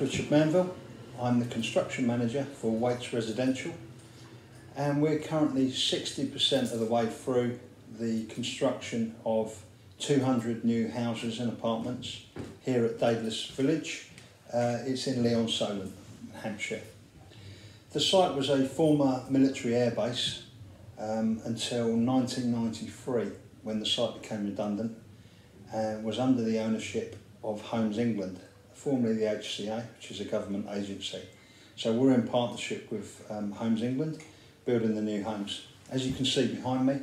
Richard Manville. I'm the construction manager for Wates Residential and we're currently 60% of the way through the construction of 200 new houses and apartments here at Daedalus Village. Uh, it's in Lee-on-Solent, Hampshire. The site was a former military airbase um, until 1993 when the site became redundant and was under the ownership of Homes England, formerly the HCA, which is a government agency. So we're in partnership with um, Homes England, building the new homes. As you can see behind me,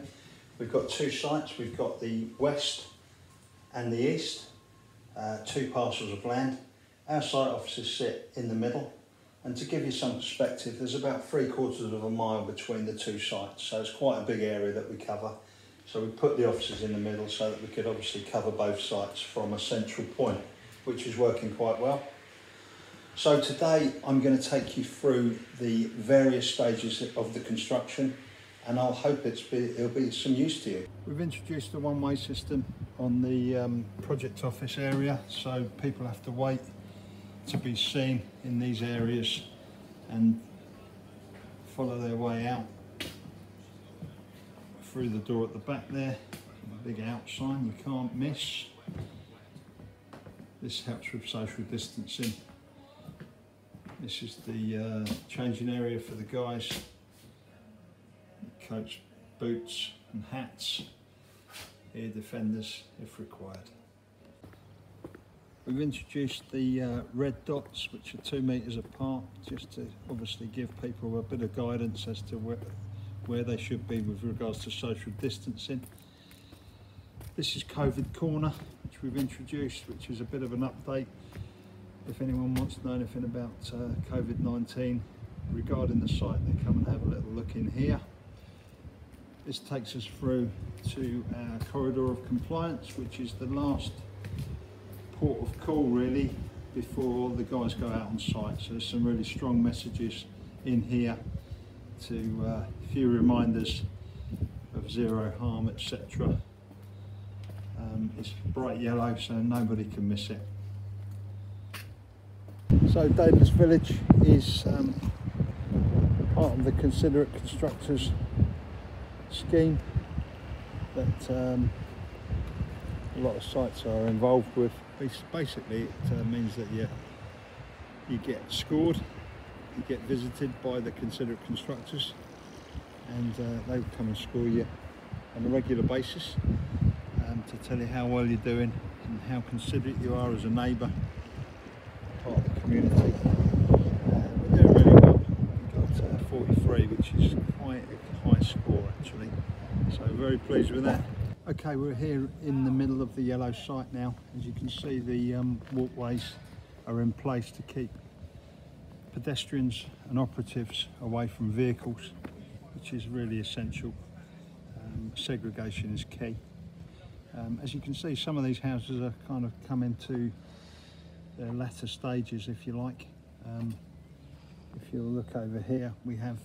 we've got two sites. We've got the west and the east, uh, two parcels of land. Our site offices sit in the middle. And to give you some perspective, there's about three quarters of a mile between the two sites. So it's quite a big area that we cover. So we put the offices in the middle so that we could obviously cover both sites from a central point, which is working quite well. So today I'm going to take you through the various stages of the construction and I'll hope it's be, it'll be some use to you. We've introduced the one-way system on the um, project office area so people have to wait to be seen in these areas and follow their way out through the door at the back there a big out sign you can't miss this helps with social distancing. This is the uh, changing area for the guys. Coach boots and hats. Ear defenders if required. We've introduced the uh, red dots, which are two metres apart, just to obviously give people a bit of guidance as to where, where they should be with regards to social distancing. This is COVID Corner, which we've introduced, which is a bit of an update. If anyone wants to know anything about uh, COVID-19 regarding the site, they come and have a little look in here. This takes us through to our corridor of compliance, which is the last port of call really before the guys go out on site. So there's some really strong messages in here to uh, a few reminders of zero harm, etc. Um, it's bright yellow, so nobody can miss it. So Daedalus Village is um, part of the Considerate Constructors scheme that um, a lot of sites are involved with basically it uh, means that you you get scored you get visited by the considerate constructors and uh, they come and score you on a regular basis to tell you how well you're doing and how considerate you are as a neighbour part of the community uh, we're doing really well we got uh, 43 which is quite a high score actually so very pleased with that Okay, we're here in the middle of the yellow site now. As you can see, the um, walkways are in place to keep pedestrians and operatives away from vehicles, which is really essential. Um, segregation is key. Um, as you can see, some of these houses are kind of coming to their latter stages, if you like. Um, if you look over here, we have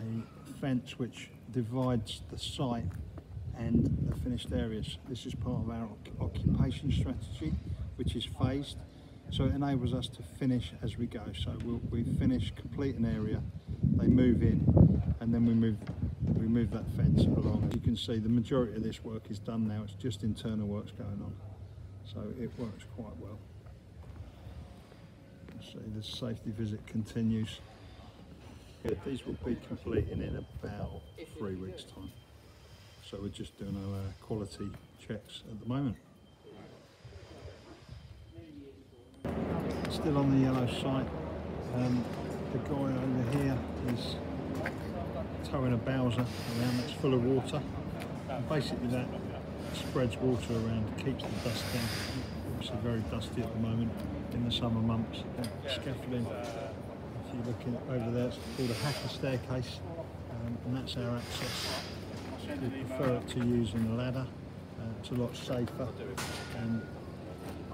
a fence which divides the site and the finished areas. This is part of our occupation strategy, which is phased. So it enables us to finish as we go. So we'll, we finish, complete an area, they move in, and then we move we move that fence along. You can see the majority of this work is done now. It's just internal works going on. So it works quite well. See the safety visit continues. These will be completing in about three weeks time. So we're just doing our uh, quality checks at the moment. Still on the yellow site. Um, the guy over here is towing a bowser around that's full of water. And basically that spreads water around, keeps the dust down. Obviously very dusty at the moment in the summer months. Scaffolding, if you're looking over there, it's called a Haki staircase um, and that's our access we prefer it to using a ladder. Uh, it's a lot safer and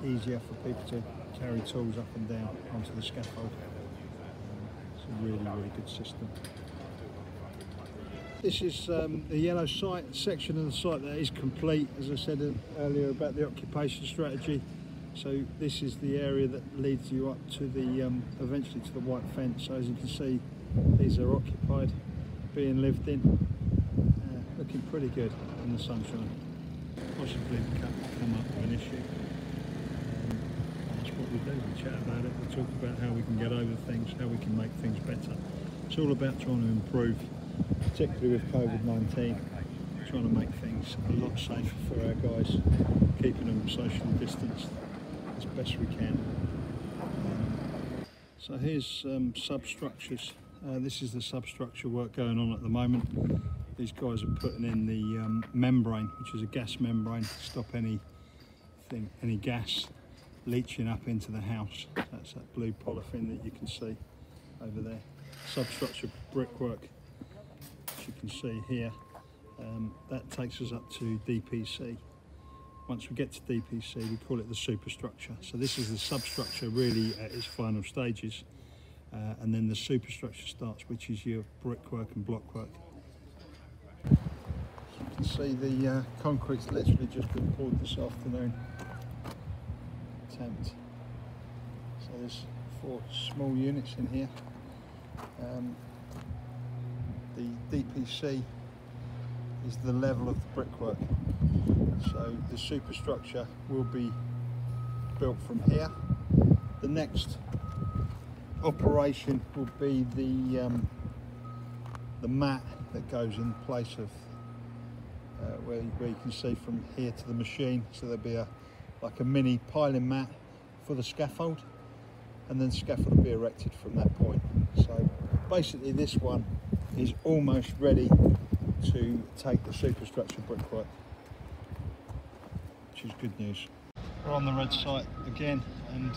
easier for people to carry tools up and down onto the scaffold. Um, it's a really, really good system. This is um, the yellow site, section of the site that is complete, as I said earlier about the occupation strategy. So this is the area that leads you up to the um, eventually to the white fence. So as you can see, these are occupied, being lived in, uh, looking pretty good in the sunshine. Possibly come, come up with an issue. Um, that's what we do. We chat about it. We talk about how we can get over things, how we can make things better. It's all about trying to improve, particularly with COVID-19 trying to make things a lot safer for our guys, keeping them socially distanced as best we can. So here's um, substructures. Uh, this is the substructure work going on at the moment. These guys are putting in the um, membrane, which is a gas membrane to stop any thing, any gas leaching up into the house. That's that blue polythene that you can see over there. Substructure brickwork, you can see here. Um, that takes us up to DPC. Once we get to DPC, we call it the superstructure. So this is the substructure really at its final stages. Uh, and then the superstructure starts, which is your brickwork and blockwork. You can see the uh, concrete's literally just been poured this afternoon. Tempt. So there's four small units in here. Um, the DPC is the level of the brickwork. So the superstructure will be built from here. The next operation will be the um, the mat that goes in place of uh, where, where you can see from here to the machine. So there'll be a like a mini piling mat for the scaffold and then scaffold will be erected from that point. So basically this one is almost ready to take the superstructure brickwork, which is good news. We're on the red site again, and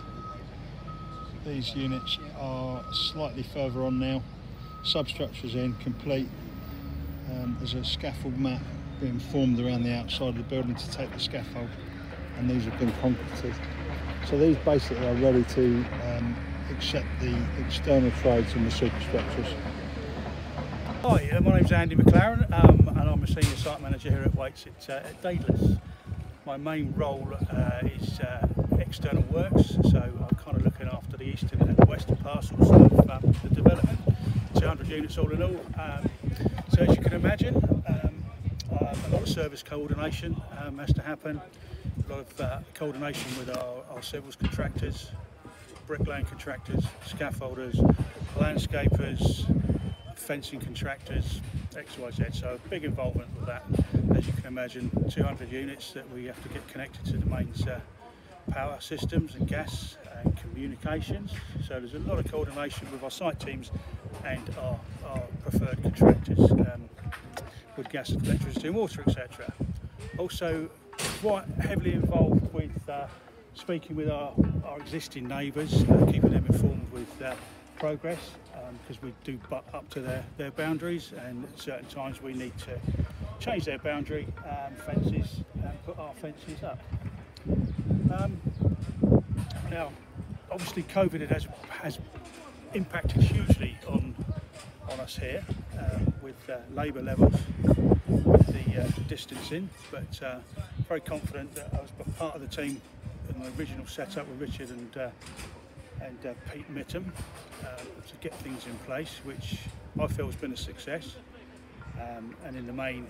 these units are slightly further on now. Substructure's in, complete. Um, there's a scaffold mat being formed around the outside of the building to take the scaffold, and these have been concreted. So these basically are ready to um, accept the external trades and the superstructures. Hi, uh, my name's Andy McLaren um, and I'm a Senior Site Manager here at Wates at, uh, at Daedalus. My main role uh, is uh, external works, so I'm kind of looking after the eastern and western parcels of um, the development, 200 units all in all. Um, so as you can imagine, um, a lot of service coordination um, has to happen, a lot of uh, coordination with our, our civils contractors, bricklaying contractors, scaffolders, landscapers, fencing contractors, XYZ. So big involvement with that. As you can imagine, 200 units that we have to get connected to the mains uh, power systems and gas and communications. So there's a lot of coordination with our site teams and our, our preferred contractors um, with gas, electricity and water, etc. Also quite heavily involved with uh, speaking with our, our existing neighbours, uh, keeping them informed with uh, progress because um, we do butt up to their, their boundaries and at certain times we need to change their boundary um, fences and put our fences up. Um, now, obviously COVID has, has impacted hugely on, on us here um, with uh, labour levels, with the uh, distancing, but uh, very confident that I was part of the team in the original setup with Richard and uh, and uh, Pete Mitton uh, to get things in place, which I feel has been a success. Um, and in the main,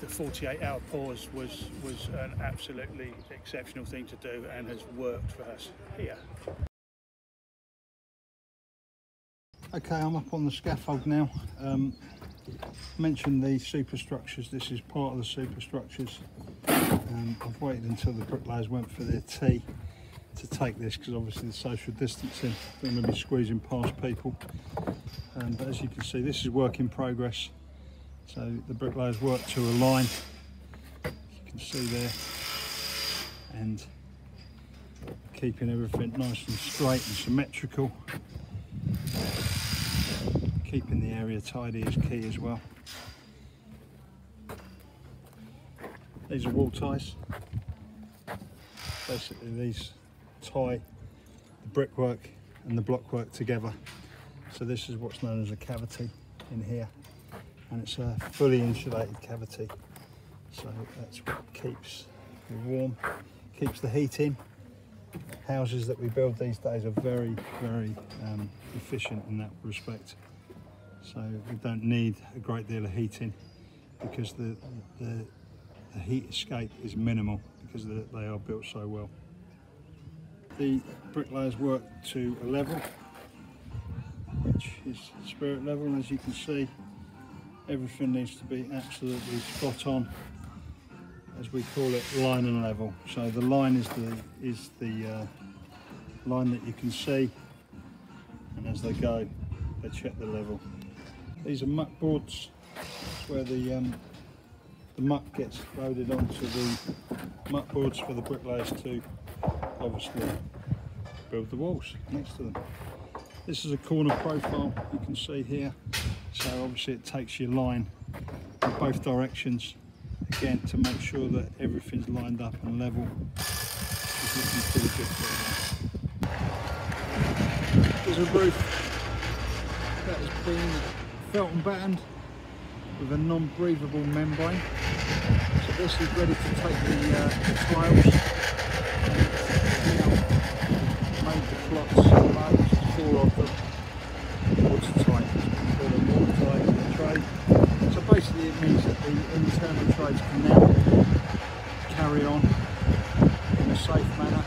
the 48 hour pause was, was an absolutely exceptional thing to do and has worked for us here. Okay, I'm up on the scaffold now. Um, mentioned the superstructures. This is part of the superstructures. Um, I've waited until the bricklayers went for their tea to take this because obviously the social distancing, don't going to be squeezing past people. Um, but as you can see, this is work in progress. So the bricklayers work to a line, you can see there, and keeping everything nice and straight and symmetrical. Keeping the area tidy is key as well. These are wall ties. Basically these tie the brickwork and the blockwork together. So this is what's known as a cavity in here and it's a fully insulated cavity. So that's what keeps you warm, keeps the heat in houses that we build these days are very, very um, efficient in that respect. So we don't need a great deal of heating because the, the, the heat escape is minimal because they are built so well. The bricklayers work to a level which is spirit level and as you can see everything needs to be absolutely spot on as we call it line and level. So the line is the is the uh, line that you can see and as they go they check the level. These are muck boards. Where the um, the muck gets loaded onto the muck boards for the bricklayers to obviously build the walls next to them. This is a corner profile you can see here. So obviously it takes your line in both directions again to make sure that everything's lined up and level. There's a roof that has been felt and battened with a non-breathable membrane. So this is ready to take the, uh, the tiles plots loads, four of them. Watertight for the watertight in the tray so basically it means that the internal trades can now carry on in a safe manner.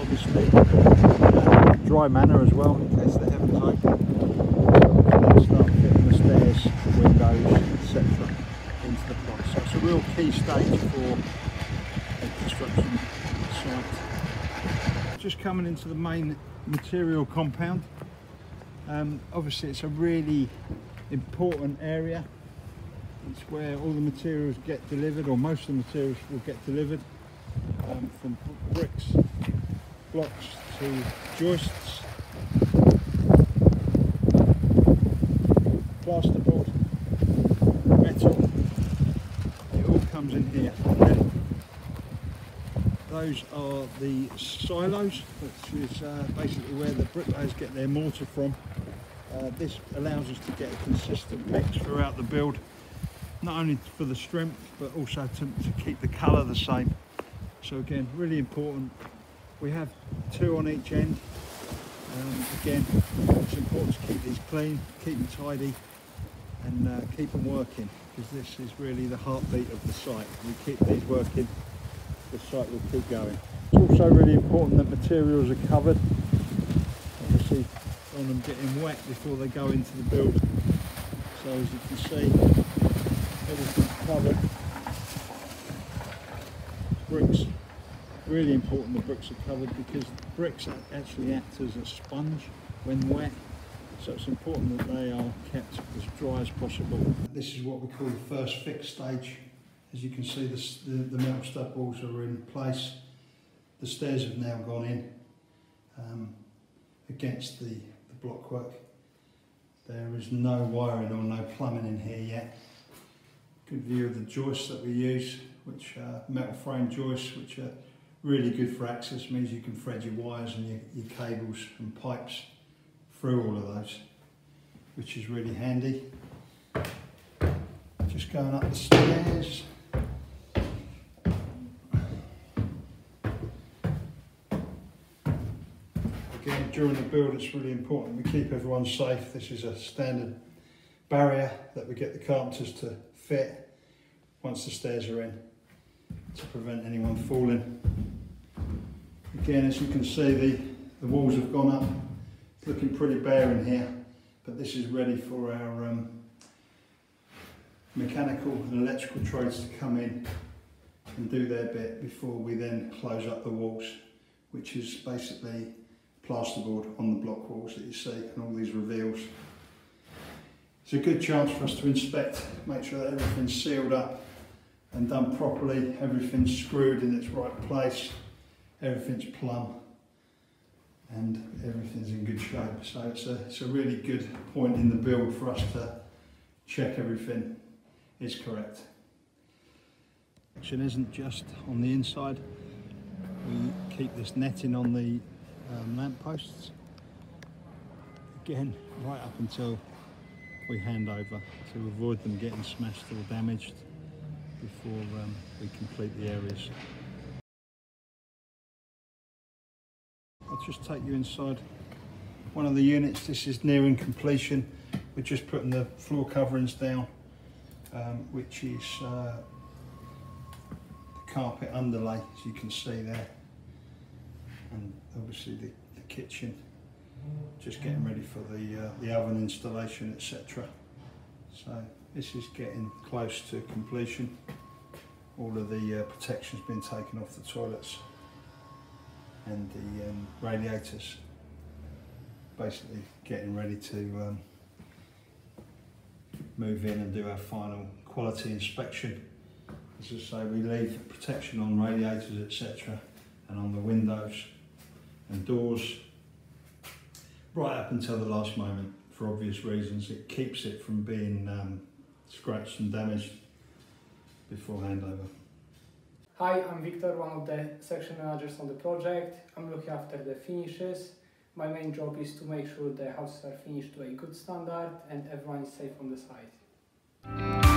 Obviously dry manner as well in case the heavens open start fitting the stairs, windows etc into the plot so it's a real key stage for a construction site just coming into the main material compound. Um, obviously it's a really important area. It's where all the materials get delivered or most of the materials will get delivered um, from bricks blocks to joists. Plasterboard metal it all comes in here those are the silos which is uh, basically where the bricklayers get their mortar from. Uh, this allows us to get a consistent mix throughout the build not only for the strength but also to, to keep the colour the same. So again really important. We have two on each end. Um, again it's important to keep these clean keep them tidy and uh, keep them working because this is really the heartbeat of the site. We keep these working the site will keep going. It's also really important that materials are covered. Obviously on them getting wet before they go into the build. So as you can see everything's covered. Bricks really important the bricks are covered because bricks actually act as a sponge when wet. So it's important that they are kept as dry as possible. This is what we call the first fix stage. As you can see the, the, metal stud walls are in place. The stairs have now gone in um, against the, the blockwork. There is no wiring or no plumbing in here yet. Good view of the joists that we use, which are metal frame joists, which are really good for access, It means you can thread your wires and your, your cables and pipes through all of those, which is really handy. Just going up the stairs. During the build it's really important we keep everyone safe. This is a standard barrier that we get the carpenters to fit once the stairs are in to prevent anyone falling. Again, as you can see, the, the walls have gone up it's looking pretty bare in here, but this is ready for our um, mechanical and electrical trades to come in and do their bit before we then close up the walls, which is basically plasterboard on the block walls that you see and all these reveals. It's a good chance for us to inspect, make sure that everything's sealed up and done properly, everything's screwed in its right place, everything's plumb and everything's in good shape. So it's a, it's a really good point in the build for us to check everything is correct. Action isn't just on the inside. We keep this netting on the um, lamp posts. Again, right up until we hand over to avoid them getting smashed or damaged before um, we complete the areas. I'll just take you inside one of the units. This is nearing completion. We're just putting the floor coverings down, um, which is uh, the carpet underlay, as you can see there, and obviously the, the kitchen. Just getting ready for the uh, the oven installation, etc. So this is getting close to completion. All of the uh, protection's been taken off the toilets and the um, radiators. Basically getting ready to um, move in and do our final quality inspection. As I say, we leave protection on radiators, etc. and on the windows and doors right up until the last moment for obvious reasons. It keeps it from being um, scratched and damaged before handover. Hi, I'm Victor, one of the section managers on the project. I'm looking after the finishes. My main job is to make sure the houses are finished to a good standard and everyone is safe on the site.